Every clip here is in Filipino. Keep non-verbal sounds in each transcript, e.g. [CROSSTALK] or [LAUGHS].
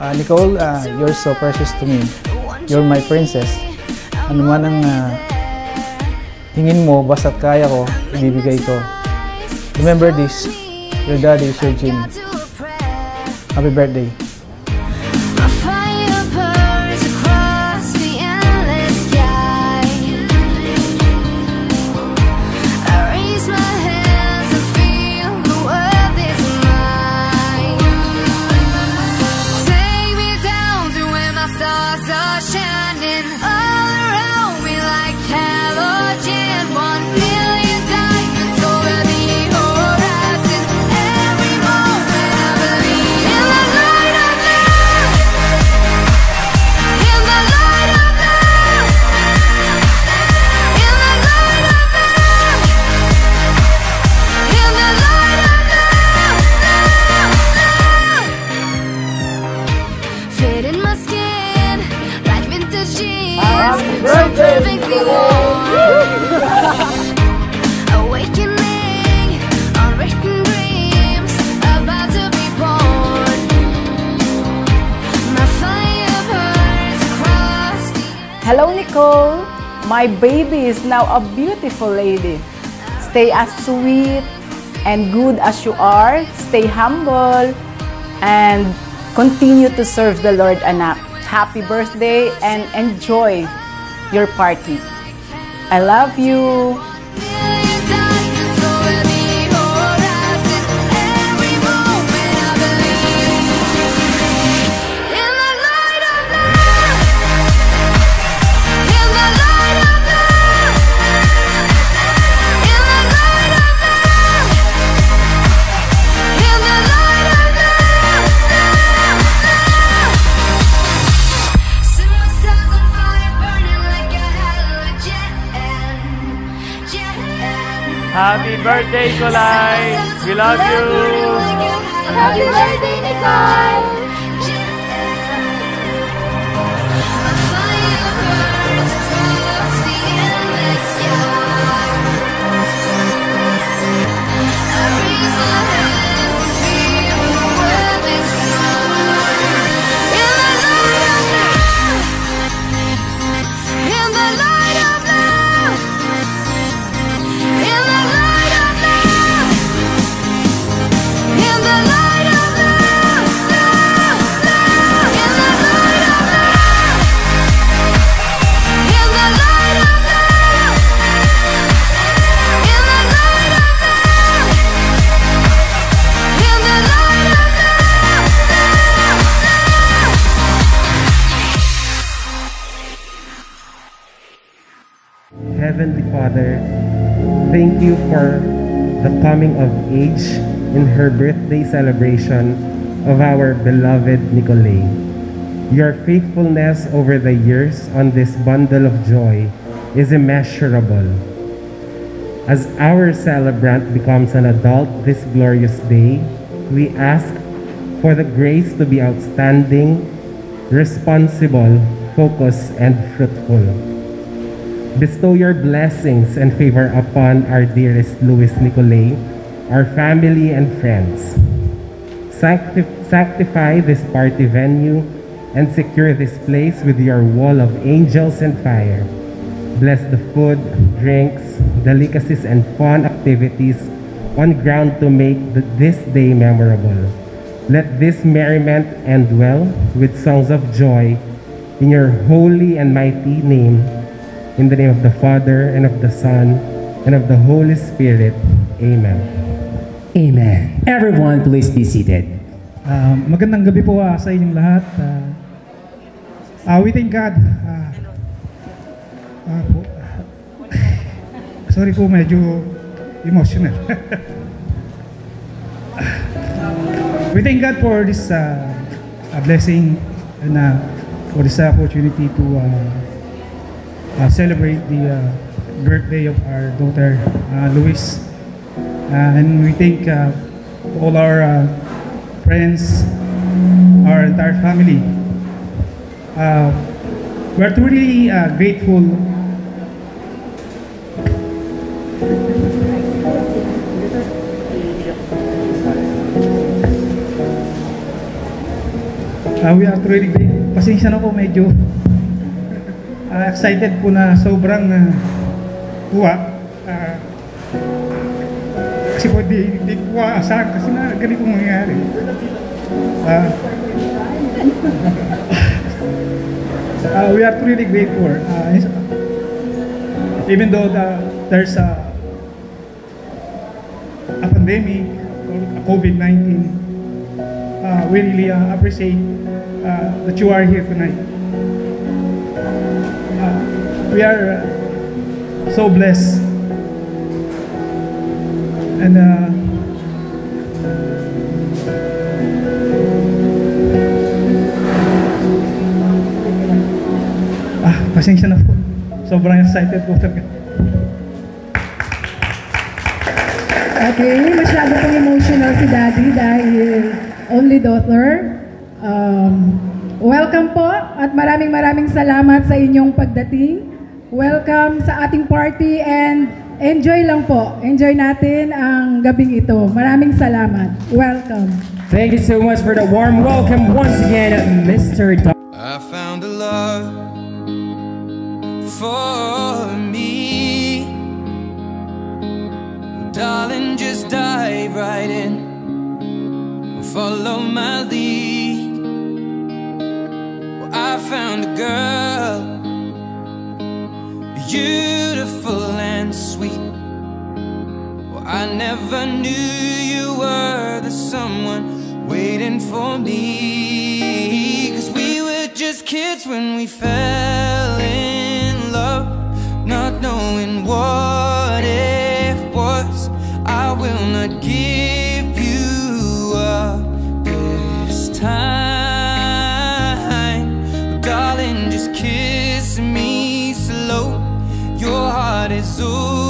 Ah, Nicole, ah, you're so precious to me. You're my princess. Ano man ang ah, tingin mo, basta't kaya ko, ibibigay ko. Remember this, your daddy is your Jim. Happy birthday. My baby is now a beautiful lady. Stay as sweet and good as you are. Stay humble and continue to serve the Lord, anak. Happy birthday and enjoy your party. I love you. Birthday, Kulay! We love you! Happy birthday, Nicole! Thank you for the coming of age in her birthday celebration of our beloved Nicolay. Your faithfulness over the years on this bundle of joy is immeasurable. As our celebrant becomes an adult this glorious day, we ask for the grace to be outstanding, responsible, focused, and fruitful. Bestow your blessings and favor upon our dearest Louis Nicolay, our family and friends. Sancti- sanctify this party venue and secure this place with your wall of angels and fire. Bless the food, drinks, delicacies, and fun activities on ground to make the, this day memorable. Let this merriment end well with songs of joy in your holy and mighty name. In the name of the Father, and of the Son, and of the Holy Spirit. Amen. Amen. Everyone, please be seated. Ah, magandang gabi po ah, sa inyong lahat. Ah, ah, we thank God. Ah, ah, po, [LAUGHS] sorry po, medyo emotional. [LAUGHS] we thank God for this uh, blessing and uh, for this opportunity to uh, uh, celebrate the uh, birthday of our daughter, uh, Luis. Uh, and we thank uh, all our uh, friends, our entire family. Uh, we're truly uh, grateful Uh, we are truly great. Pasensya na po medyo uh, excited po na sobrang uh, tuwa. Uh, kasi po di, di ko aasahan kasi na ganito mangyayari. Uh, uh, [LAUGHS] we are truly grateful. Uh, even though the, there's a, a pandemic or a COVID-19, uh, we really uh, appreciate uh, that you are here tonight. We are uh, so blessed. And uh, ah, pasensya na po. Sobrang excited po talaga. Okay, masyado pong emotional si Daddy dahil only daughter. Um, welcome po at maraming maraming salamat sa inyong pagdating. Welcome sa ating party and enjoy lang po. Enjoy natin ang gabing ito. Maraming salamat. Welcome. Thank you so much for the warm welcome once again, Mr. Doc. I found a love for me. Darling, just dive right in. Follow my lead. Well, I found a girl, beautiful and sweet. Well, I never knew you were the someone waiting for me. Cause we were just kids when we fell in love, not knowing what it was. I will not give you up this time. Darling, just kiss me heart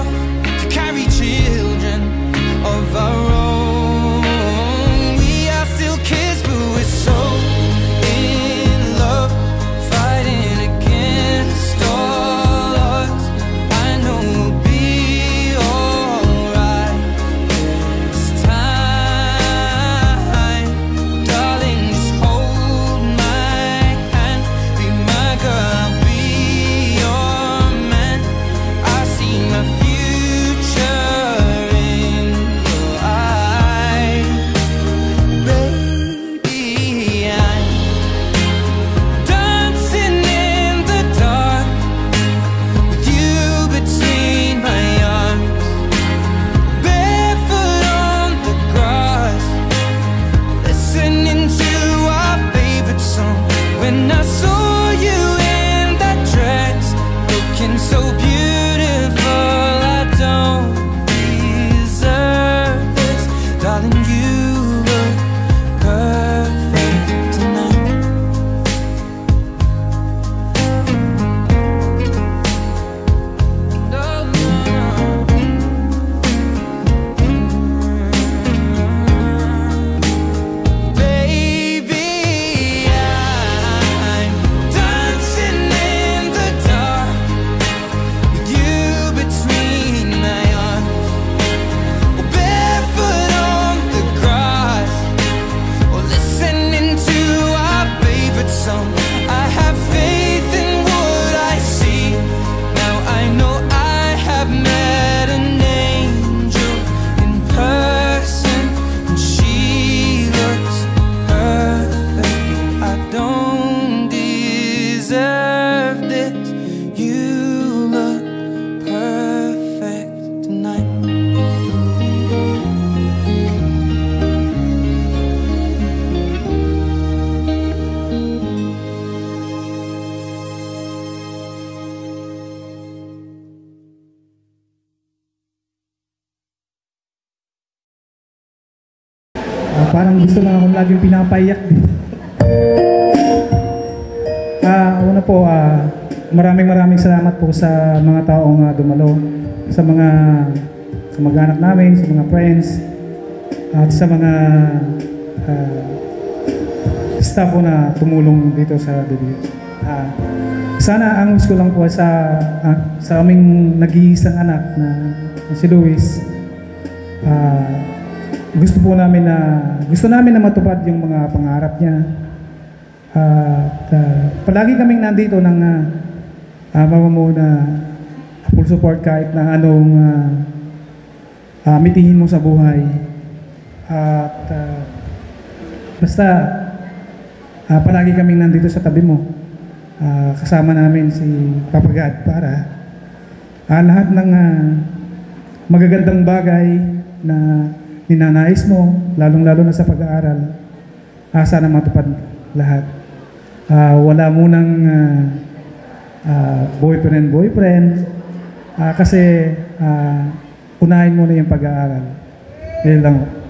Ah, parang gusto na akong laging pinapayak dito. Ah, una po, ah, maraming maraming salamat po sa mga taong ah, dumalo, sa mga kamag-anak namin, sa mga friends, at sa mga ah, staff po na tumulong dito sa debut. Ah, sana ang wish ko lang po sa ah, sa aming nag-iisang anak na, si Luis, ah, gusto po namin na gusto namin na matupad yung mga pangarap niya. At ah, palagi kaming nandito ng uh, uh, mamamuna full support kahit na anong uh, uh, mitihin mo sa buhay. At ah, basta ah, palagi kaming nandito sa tabi mo. Ah, kasama namin si Papa God para ah, lahat ng ah, magagandang bagay na ninanais mo, lalong-lalo na sa pag-aaral, ah, sana matupad lahat. Ah, wala munang ah, ah, boyfriend-boyfriend ah, kasi ah, unahin muna yung pag-aaral. Yun lang.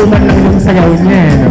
Nasa hukuman lang yung sayaw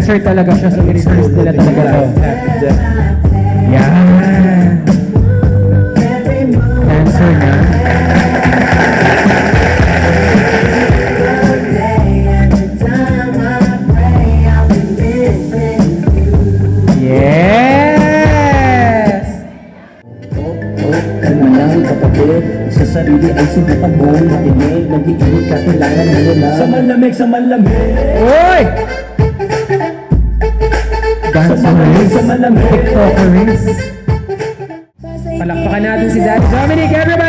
dancer talaga siya so i-rehearse nila talaga to. Yeah. Dancer na. Yes! Sa sarili ay subukan mo makinig Nag-iingat ka, kailangan mo lang Sa malamig, sa malamig Uy! Palakpakan natin si Daddy Dominic, everybody!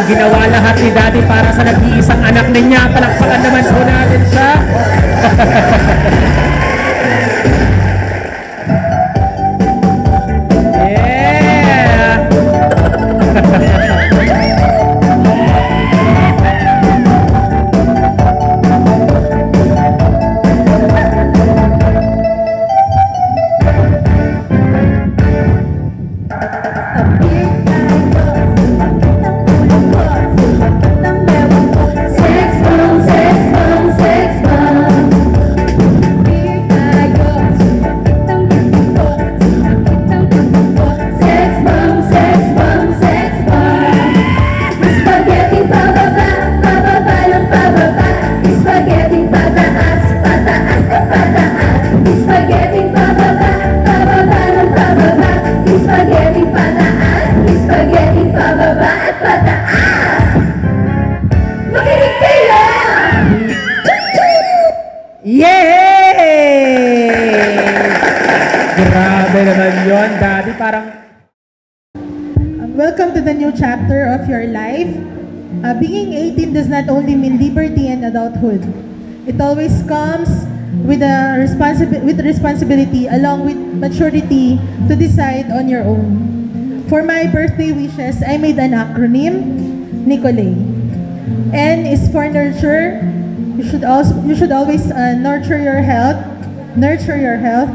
ang ginawa lahat ni Daddy para sa nag-iisang anak niya. Palakpakan naman po natin siya. [LAUGHS] always comes with a responsibility with responsibility along with maturity to decide on your own. For my birthday wishes, I made an acronym, Nicolay. N is for nurture. You should also you should always uh, nurture your health, nurture your health.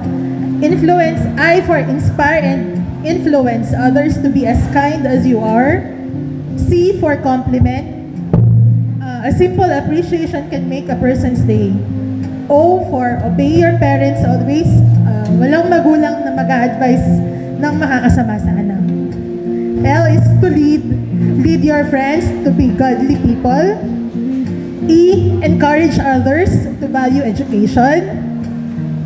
Influence I for inspire and influence others to be as kind as you are. C for compliment. Simple appreciation can make a person's day. O for obey your parents always. Uh, walang magulang na mag-advise ng makakasama sa anak. L is to lead. Lead your friends to be godly people. E, encourage others to value education.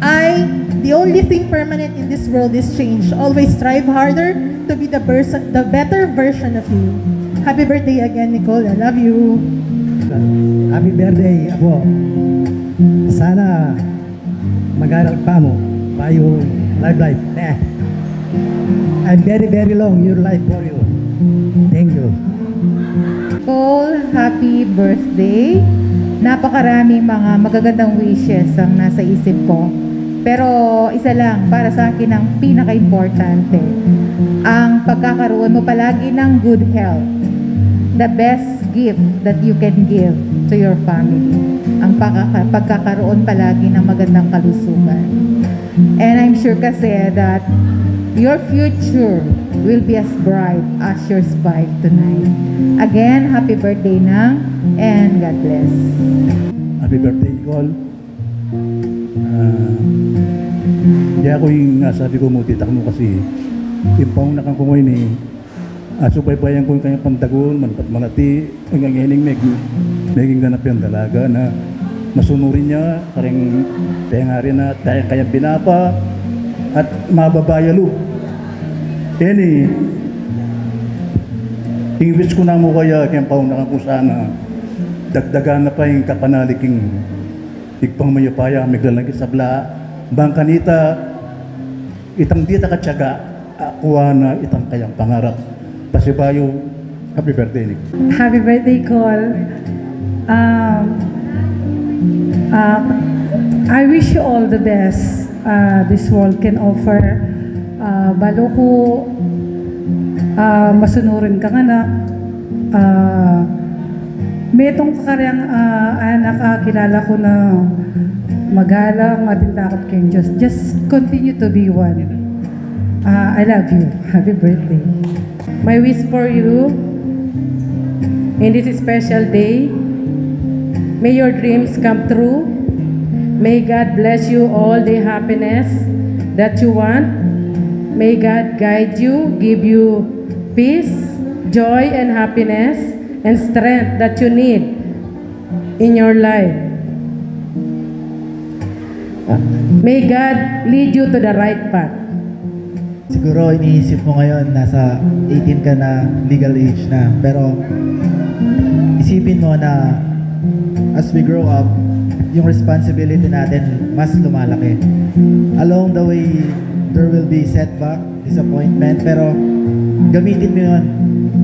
I, the only thing permanent in this world is change. Always strive harder to be the person, the better version of you. Happy birthday again, Nicole. I love you. Happy birthday, Apo. Sana mag-aral pa mo pa yung life life. Eh. I'm very, very long your life for you. Thank you. Paul, happy birthday. Napakaraming mga magagandang wishes ang nasa isip ko. Pero isa lang, para sa akin ang pinaka-importante, ang pagkakaroon mo palagi ng good health. The best gift that you can give to your family. Ang pagkaka- pagkakaroon palagi ng magandang kalusugan. And I'm sure kasi that your future will be as bright as your smile tonight. Again, happy birthday na and God bless. Happy birthday, Nicole. Ah, Hindi ako yung nga sabi ko mo, titak mo kasi impaw na kang kumoy ni asubaybayan ko yung kanyang pandagon, manpat manati, ang ngining meg, meging ganap yung dalaga na masunurin niya, karing tengari na tayo kaya binapa at mababayalo. Yan eh, English ko na mo kaya kaya pauna ka kung sana. Dagdagan na pa yung kapanaliking igpang mayapaya miglalagi sa bla bang kanita itang dita ka tiyaga akuha na itang kayang pangarap pasibayo happy birthday Nick Happy birthday, Cole. Um, uh, I wish you all the best uh, this world can offer. Uh, balo ko uh, masunurin kang anak. Uh, may itong kakaryang uh, anak uh, kilala ko na magalang, matintakot kayong Diyos. Just continue to be one. Uh, I love you. Happy birthday. My wish for you in this special day. May your dreams come true. May God bless you all the happiness that you want. May God guide you, give you peace, joy, and happiness, and strength that you need in your life. May God lead you to the right path. Siguro iniisip mo ngayon, nasa 18 ka na, legal age na. Pero isipin mo na as we grow up, yung responsibility natin mas lumalaki. Along the way, there will be setback, disappointment, pero gamitin mo yun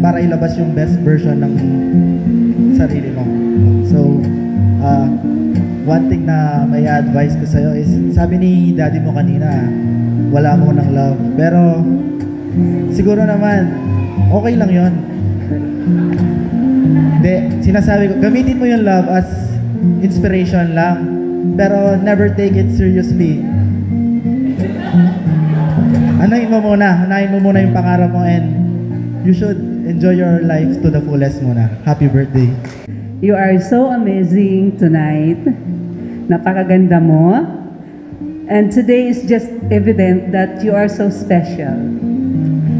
para ilabas yung best version ng sarili mo. So, uh, one thing na may advice ko sa'yo is, sabi ni daddy mo kanina, wala mo ng love. Pero, siguro naman, okay lang yon. Hindi, sinasabi ko, gamitin mo yung love as inspiration lang. Pero never take it seriously. Anayin mo muna, anayin mo muna yung pangarap mo and you should enjoy your life to the fullest muna. Happy birthday. You are so amazing tonight. Napakaganda mo. And today is just evident that you are so special.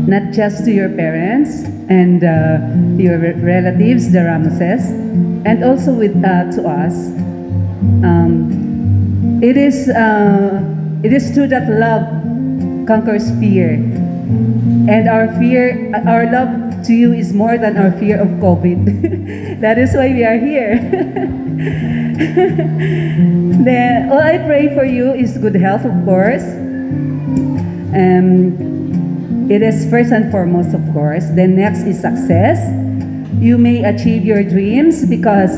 Not just to your parents and uh, your relatives, the Ramoses, and also with uh, to us. Um, it is uh, it is true that love conquers fear, and our fear, our love to you is more than our fear of COVID. [LAUGHS] that is why we are here. [LAUGHS] [LAUGHS] then all I pray for you is good health, of course. Um, it is first and foremost, of course. Then next is success. you may achieve your dreams because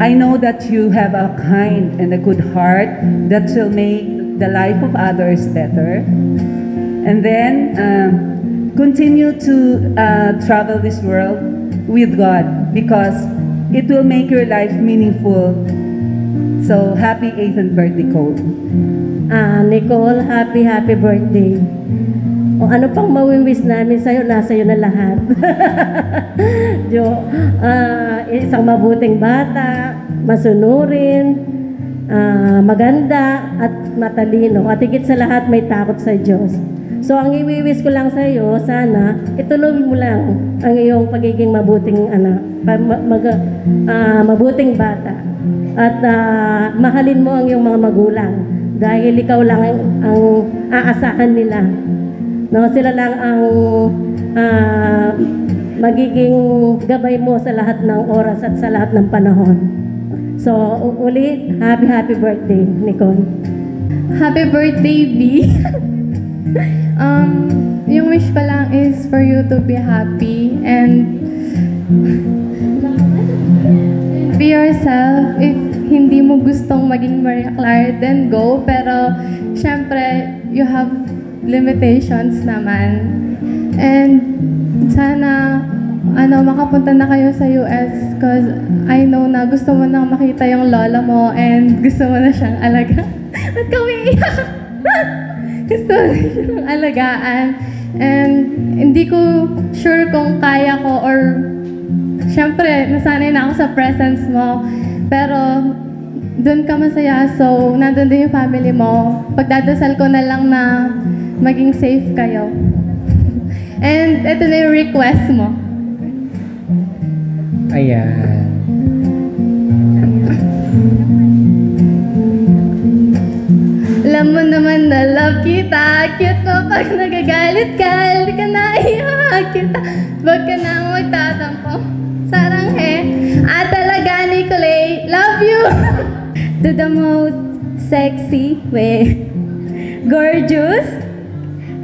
I know that you have a kind and a good heart that will make the life of others better. And then um, continue to uh, travel this world with God because it will make your life meaningful. So happy 8th birthday, Cole. Ah, Nicole, happy, happy birthday. O ano pang mawiwis namin sa'yo, nasa iyo na lahat. [LAUGHS] jo, ah, isang mabuting bata, masunurin, ah, maganda, at matalino. At higit sa lahat, may takot sa Diyos. So, ang iwiwis ko lang sa iyo, sana, ituloy mo lang ang iyong pagiging mabuting anak, mag- ah, mabuting bata. At ah, mahalin mo ang iyong mga magulang dahil ikaw lang ang, ang aasahan nila. No, sila lang ang ah, magiging gabay mo sa lahat ng oras at sa lahat ng panahon. So, ulit, happy, happy birthday, Nicole. Happy birthday, B. [LAUGHS] [LAUGHS] um, yung wish ko lang is for you to be happy and be yourself. If hindi mo gustong maging Maria Clara, then go. Pero, syempre, you have limitations naman. And, sana, ano, makapunta na kayo sa US because I know na gusto mo nang makita yung lola mo and gusto mo na siyang alaga. [LAUGHS] Ba't ka? [LAUGHS] gusto [LAUGHS] alagaan. And hindi ko sure kung kaya ko or syempre, nasanay na ako sa presence mo. Pero doon ka masaya, so nandun din yung family mo. Pagdadasal ko na lang na maging safe kayo. [LAUGHS] And ito na yung request mo. Ayan. Alam mo naman na love kita. Cute mo pag nagagalit ka. Hindi ka naiyak kita. Huwag ka na magtatampo. Sarang he. At talaga Nicolay Love you. [LAUGHS] To the most sexy way. Gorgeous.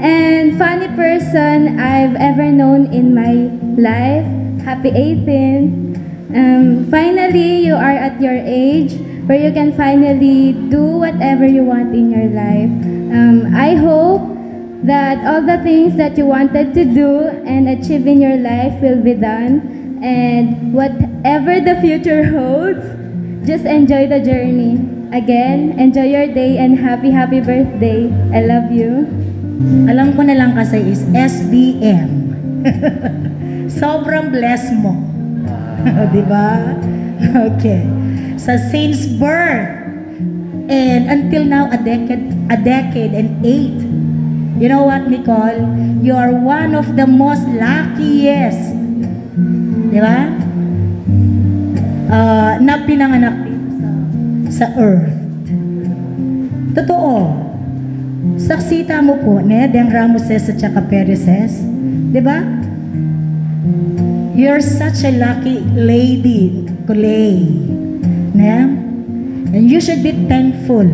And funny person I've ever known in my life. Happy 18 Um, finally, you are at your age where you can finally do whatever you want in your life. Um, I hope that all the things that you wanted to do and achieve in your life will be done. And whatever the future [LAUGHS] holds, just enjoy the journey. Again, enjoy your day and happy, happy birthday. I love you. Alam ko na lang kasi is SBM. [LAUGHS] Sobrang bless mo. [LAUGHS] Di ba? Okay. Sa since birth and until now a decade a decade and eight. You know what, Nicole? You are one of the most luckiest. Di ba? Uh, na pinanganak dito sa, sa earth. Totoo. Saksita mo po, Nedeng Ramoses at saka Perezes. Di ba? You're such a lucky lady, Kulay. Ne? And you should be thankful.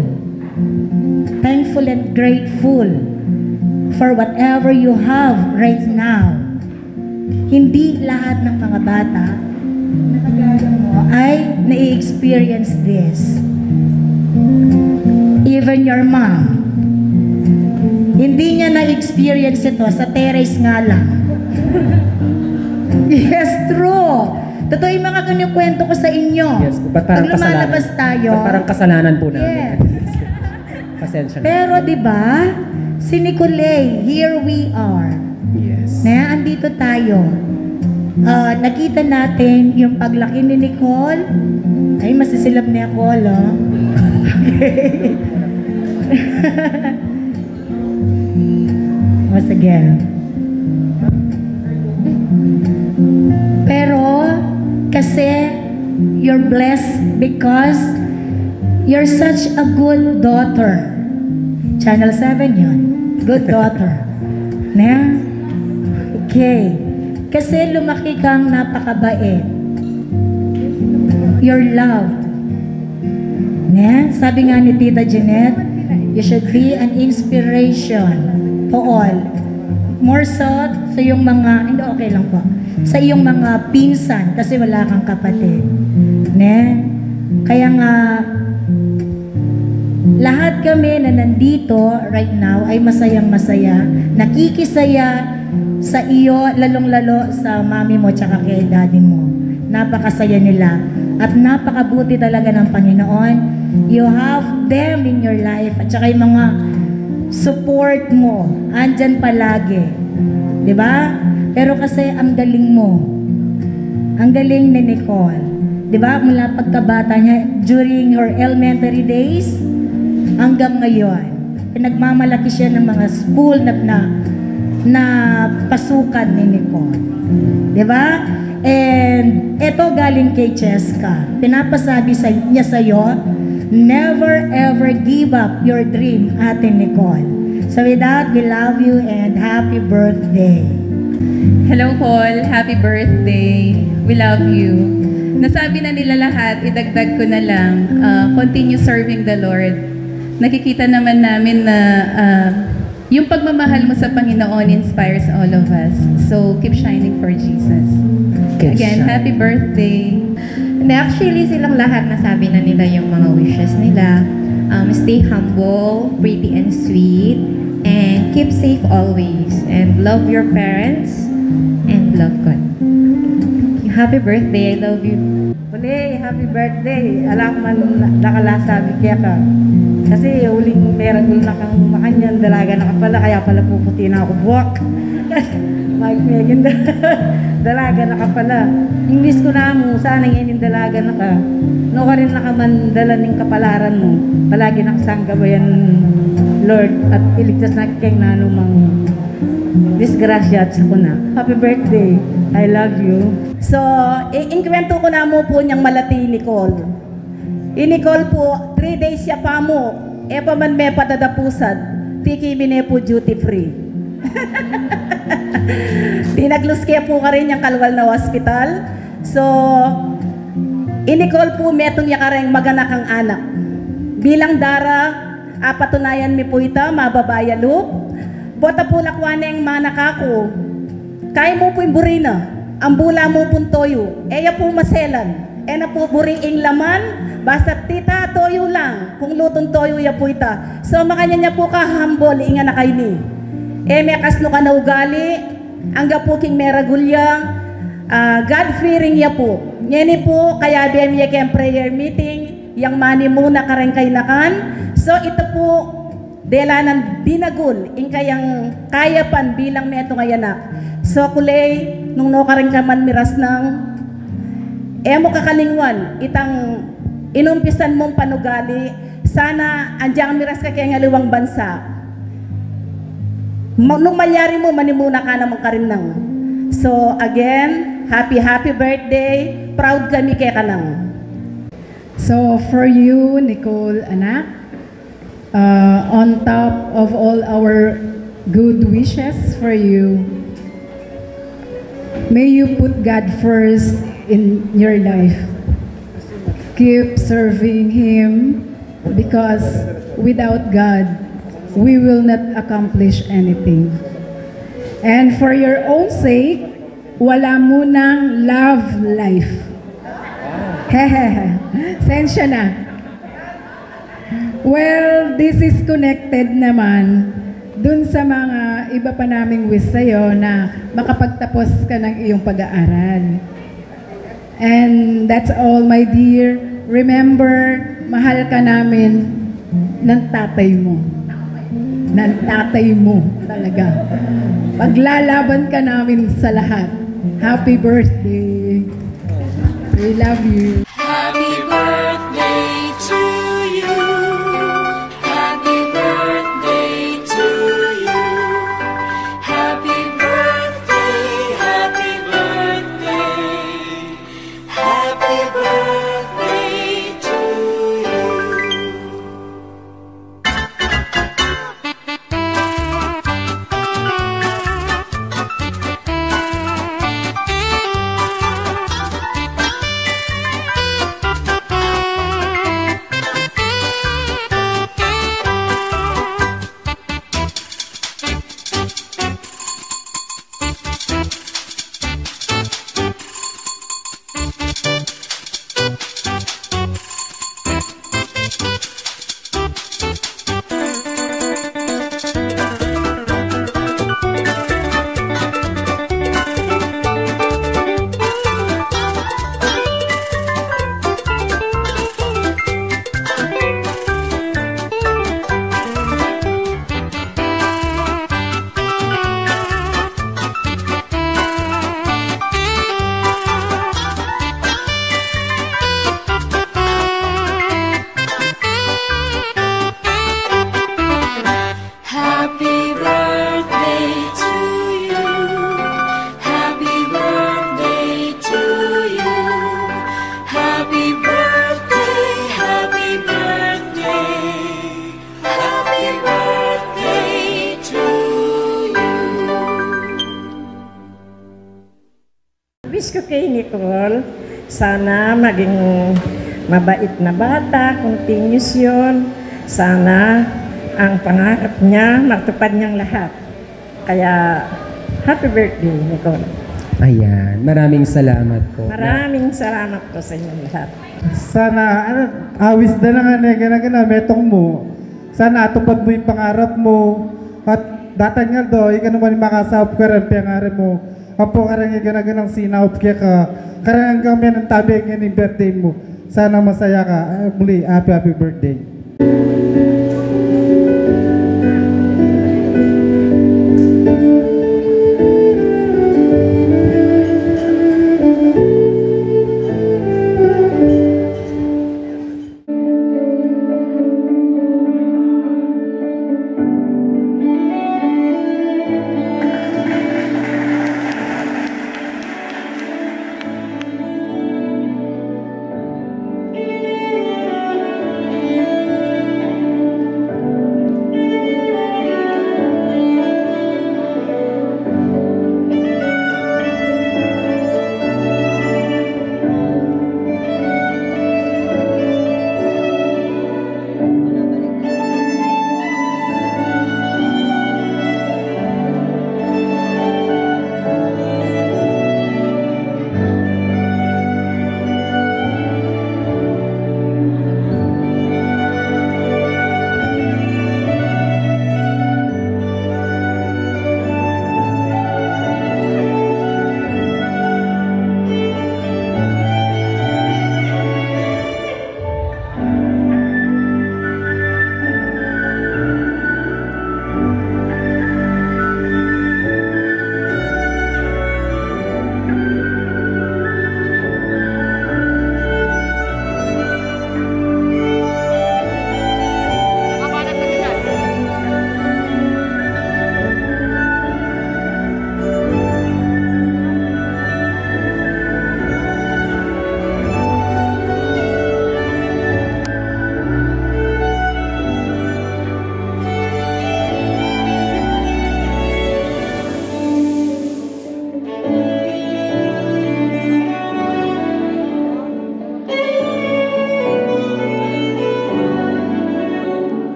Thankful and grateful for whatever you have right now. Hindi lahat ng mga bata na mo ay na-experience this. Even your mom. Hindi niya na-experience ito sa terrace nga lang. [LAUGHS] Yes, true. Totoo yung mga kinikwento ko sa inyo. Yes, ba't parang Pag lumalabas kasalanan? tayo. Ba't parang kasalanan po namin? Yes. [LAUGHS] Pasensya na. Pero di ba, si Nicolay, here we are. Yes. Na andito tayo. Ah, nakita natin yung paglaki ni Nicole. Ay, masisilap ni ako, lo. Okay. [LAUGHS] Once again. Pero, kasi, you're blessed because you're such a good daughter. Channel 7 yun. Good [LAUGHS] daughter. Na? Okay. Kasi lumaki kang napakabait. You're loved. Na? Sabi nga ni Tita Jeanette, you should be an inspiration to all. More so sa yung mga, hindi okay lang po, sa iyong mga pinsan kasi wala kang kapatid. Ne? Kaya nga, lahat kami na nandito right now ay masayang masaya, nakikisaya sa iyo, lalong-lalo sa mami mo tsaka kay daddy mo. Napakasaya nila at napakabuti talaga ng Panginoon. You have them in your life at saka yung mga support mo, andyan palagi. Di ba? Pero kasi ang galing mo. Ang galing ni Nicole. Di ba? Mula pagkabata niya, during her elementary days, hanggang ngayon. Nagmamalaki siya ng mga school na, na, na pasukan ni Nicole. Di ba? And ito galing kay Cheska. Pinapasabi sa, niya sa'yo, never ever give up your dream, Ate Nicole. So with that, we love you and happy birthday. Hello, Paul. Happy birthday. We love you. Nasabi na nila lahat, idagdag ko na lang, uh, continue serving the Lord. Nakikita naman namin na uh, yung pagmamahal mo sa Panginoon inspires all of us. So, keep shining for Jesus. Keep Again, shining. happy birthday. Hindi, actually, silang lahat nasabi na nila yung mga wishes nila. Um, stay humble, pretty and sweet, and keep safe always. And love your parents, love God. Happy birthday, I love you. Uli, happy birthday. Alam man nakalasabi kaya ka. Kasi uling meragul na kang makanyan, dalaga na ka kaya pala puputi na ako buwak. [LAUGHS] Mike Megan, [LAUGHS] dalaga na ka. English ko na mo, sana ngayon dalaga na ka. No ka rin nakamandala ng kapalaran mo. Palagi nakasangga ba yan, Lord, at iligtas na kayong nanumang disgrasya at ko na. Happy birthday. I love you. So, i- inkwento ko na mo po niyang malati Nicole. I Nicole po, 3 days siya pa mo. E pa man may patadapusad. Tiki mine po duty free. [LAUGHS] Tinaglus kaya po ka rin yung kalwal na hospital. So, i Nicole po metong yakareng maganakang anak. Bilang dara, apatunayan mi po ita, mababaya loop. Bota po lakwane ang mga nakako. Kaya mo po burina. Ang bula mo po toyo. Eya po maselan. E na po buring ing laman. Basta tita, toyo lang. Kung lutong toyo ya po ita. So makanya niya po ka humble. Inga na kayo ni. E may kasno ka na ugali. Ang gapuking meragulya. Ah, God-fearing ya po. Nyeni po, kaya kayang prayer meeting. Yang mani muna kareng kay nakan. So ito po, dela ng binagul, in kayang kayapan bilang meto nga yanak. So kulay, nung no ka rin ka man miras ng emo kakalingwan, itang inumpisan mong panugali, sana andyang miras ka kaya nga liwang bansa. Nung mayari mo, manimuna ka naman ka rin nang. So again, happy happy birthday. Proud kami kay kanang. So for you, Nicole, anak, uh, on top of all our good wishes for you, may you put God first in your life. Keep serving Him because without God, we will not accomplish anything. And for your own sake, wala munang love life. Hehehe. [LAUGHS] Sensya na. Well, this is connected naman dun sa mga iba pa naming wish sa'yo na makapagtapos ka ng iyong pag-aaral. And that's all, my dear. Remember, mahal ka namin ng tatay mo. Ng tatay mo talaga. Paglalaban ka namin sa lahat. Happy birthday. We love you. Happy birthday sana maging mabait na bata, continuous yun. Sana ang pangarap niya, matupad niyang lahat. Kaya, happy birthday, Nicole. Ayan, maraming salamat po. Maraming salamat po sa inyong lahat. Sana, ano, awis na lang ano, gana gana, metong mo. Sana atupad mo yung pangarap mo. At datan nga do, ikaw naman yung makasahop ka rin, pangarap mo. Apo karang yung gana ganang sinahop kaya ka. Karang kami ng tabi ang yung birthday mo. Sana masaya ka. Ah, muli, happy happy birthday.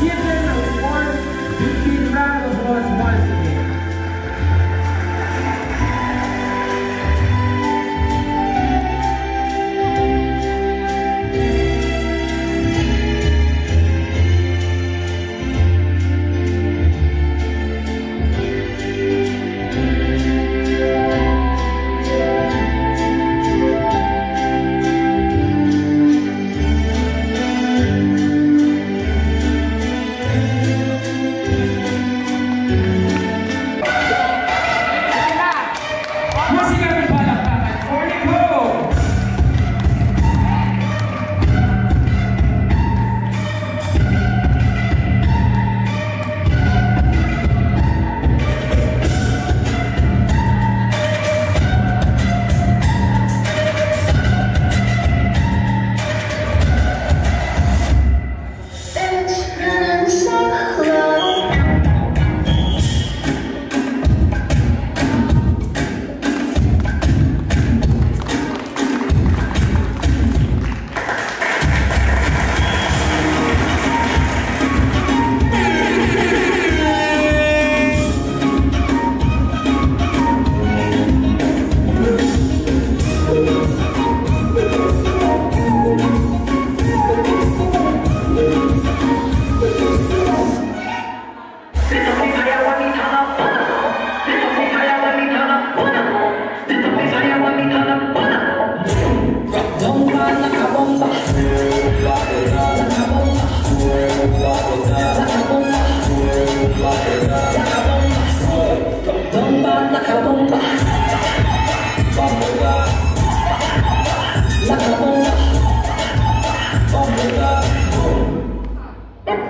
Где-то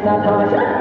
not much.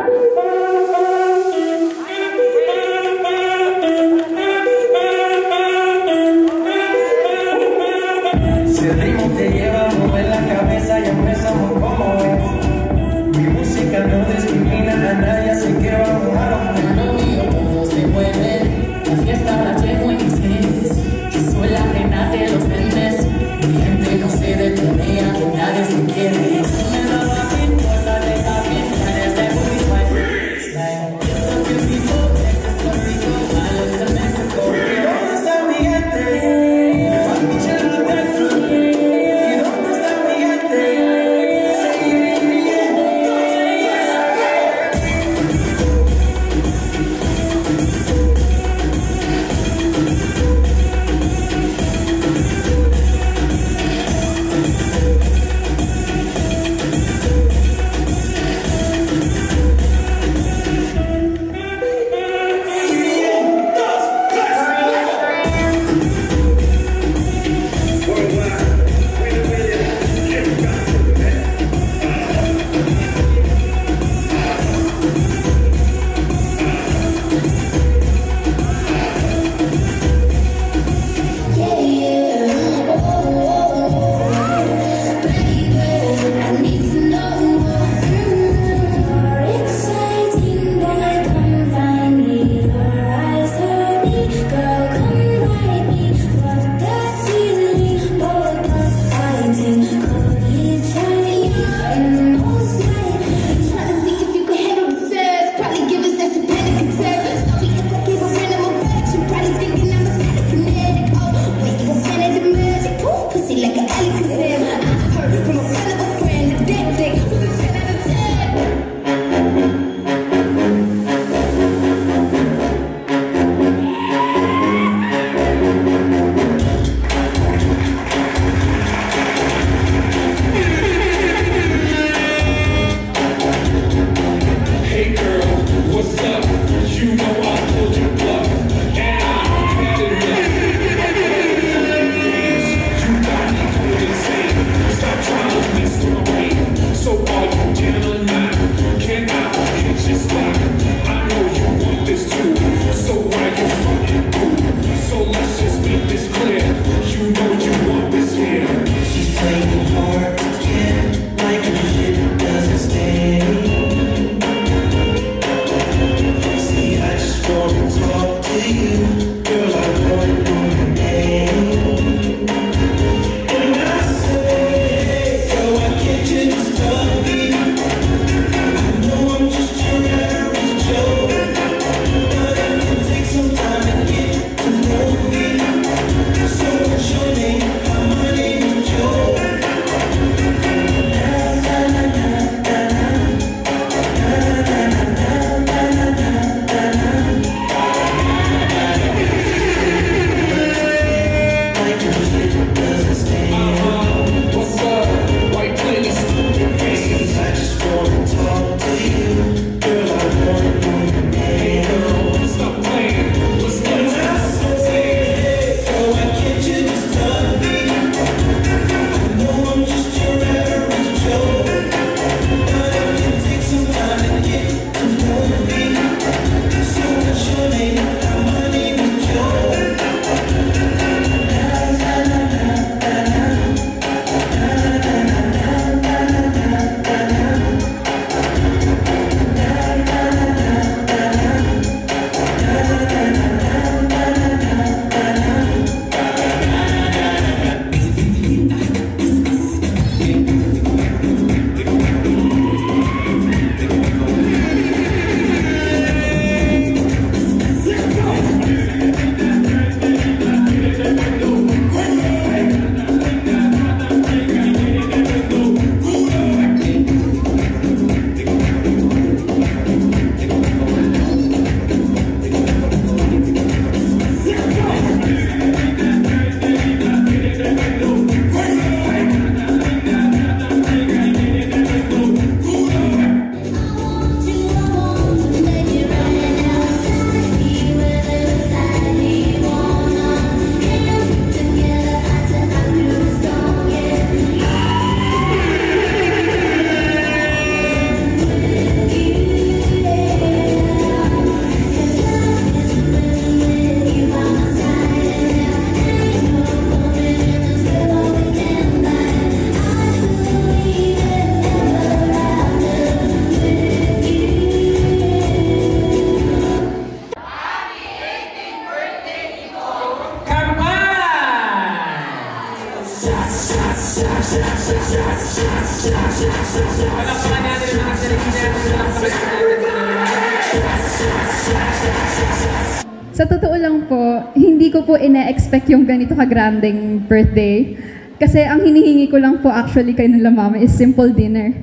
Ko po ina-expect yung ganito ka-granding birthday. Kasi ang hinihingi ko lang po actually kay nila mama is simple dinner.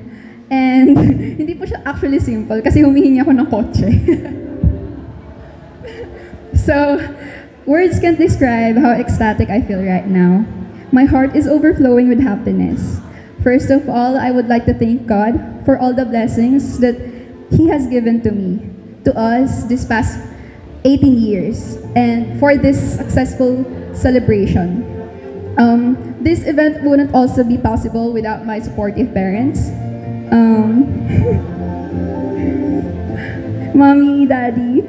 And [LAUGHS] hindi po siya actually simple kasi humihingi ako ng kotse. [LAUGHS] so, words can't describe how ecstatic I feel right now. My heart is overflowing with happiness. First of all, I would like to thank God for all the blessings that He has given to me, to us this past 18 years, and for this successful celebration. Um, this event wouldn't also be possible without my supportive parents. Um, [LAUGHS] Mommy, Daddy,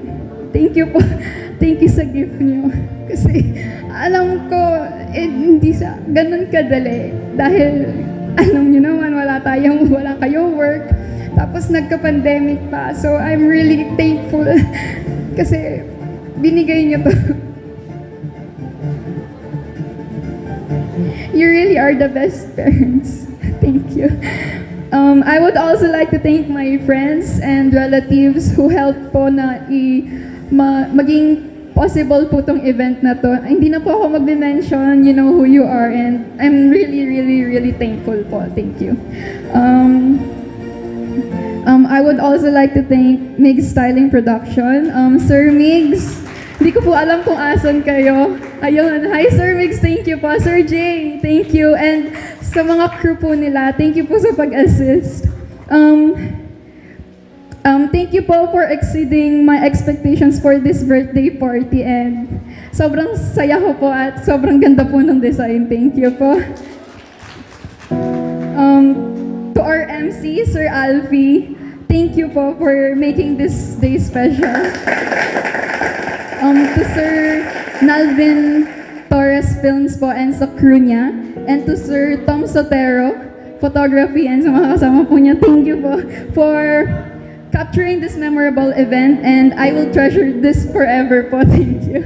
thank you po. [LAUGHS] Thank you sa gift niyo. [LAUGHS] Kasi alam ko, eh, hindi siya ganun kadali. Dahil alam niyo naman, wala tayong, wala kayong work. Tapos nagka-pandemic pa. So I'm really thankful. [LAUGHS] Kasi binigay niyo to. [LAUGHS] You really are the best parents. [LAUGHS] Thank you. Um, I would also like to thank my friends and relatives who helped po na i ma, maging possible po tong event na to. Hindi na po ako magbe-mention, you know who you are, and I'm really, really, really thankful po. Thank you. Um, um, I would also like to thank Migs Styling Production. Um, Sir Migs, hindi ko po alam kung asan kayo. Ayun. Hi, Sir Migs. Thank you po. Sir Jay, thank you. And sa mga crew po nila, thank you po sa pag-assist. Um, um, thank you po for exceeding my expectations for this birthday party and sobrang saya ko po at sobrang ganda po ng design. Thank you po. Um, to our MC, Sir Alfie, thank you po for making this day special. Um, to Sir Nalvin Torres Films po and sa crew niya. And to Sir Tom Sotero, photography and sa mga kasama po niya. Thank you po for capturing this memorable event and I will treasure this forever po. [LAUGHS] Thank you.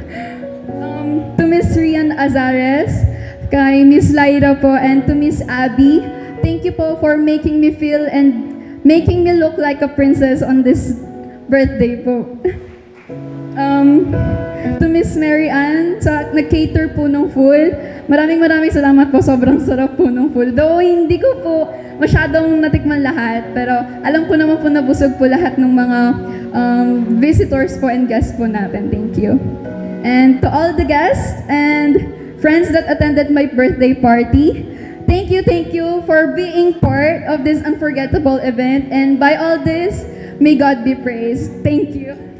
Um, to Miss Rian Azares, kay Miss Lyra po, and to Miss Abby, thank you po for making me feel and making me look like a princess on this birthday po. [LAUGHS] Um, to Miss Mary Ann, sa nag-cater po ng food. Maraming maraming salamat po. Sobrang sarap po ng food. Though hindi ko po masyadong natikman lahat, pero alam ko naman po nabusog po lahat ng mga um, visitors po and guests po natin. Thank you. And to all the guests and friends that attended my birthday party, thank you, thank you for being part of this unforgettable event. And by all this, may God be praised. Thank you.